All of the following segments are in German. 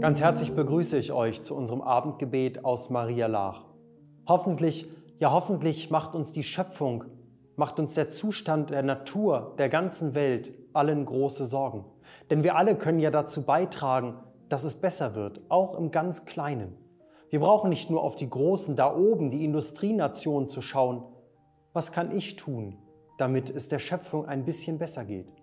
Ganz herzlich begrüße ich euch zu unserem Abendgebet aus Maria Lach. Hoffentlich, ja hoffentlich macht uns die Schöpfung, macht uns der Zustand der Natur, der ganzen Welt allen große Sorgen. Denn wir alle können ja dazu beitragen, dass es besser wird, auch im ganz Kleinen. Wir brauchen nicht nur auf die Großen da oben, die Industrienationen zu schauen. Was kann ich tun, damit es der Schöpfung ein bisschen besser geht?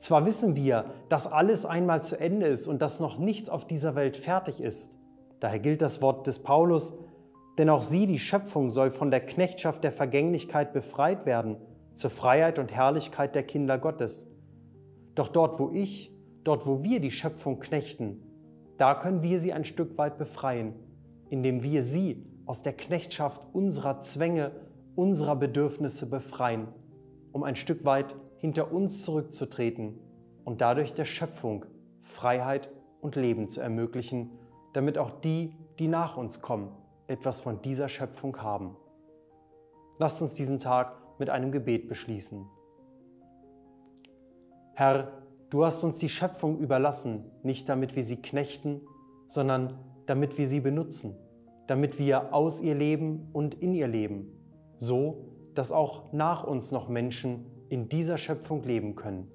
Zwar wissen wir, dass alles einmal zu Ende ist und dass noch nichts auf dieser Welt fertig ist. Daher gilt das Wort des Paulus, denn auch sie, die Schöpfung, soll von der Knechtschaft der Vergänglichkeit befreit werden, zur Freiheit und Herrlichkeit der Kinder Gottes. Doch dort, wo ich, dort, wo wir die Schöpfung knechten, da können wir sie ein Stück weit befreien, indem wir sie aus der Knechtschaft unserer Zwänge, unserer Bedürfnisse befreien, um ein Stück weit hinter uns zurückzutreten und dadurch der Schöpfung Freiheit und Leben zu ermöglichen, damit auch die, die nach uns kommen, etwas von dieser Schöpfung haben. Lasst uns diesen Tag mit einem Gebet beschließen. Herr, du hast uns die Schöpfung überlassen, nicht damit wir sie knechten, sondern damit wir sie benutzen, damit wir aus ihr leben und in ihr leben, so dass auch nach uns noch Menschen in dieser Schöpfung leben können,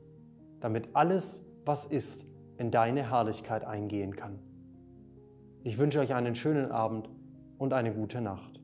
damit alles, was ist, in deine Herrlichkeit eingehen kann. Ich wünsche euch einen schönen Abend und eine gute Nacht.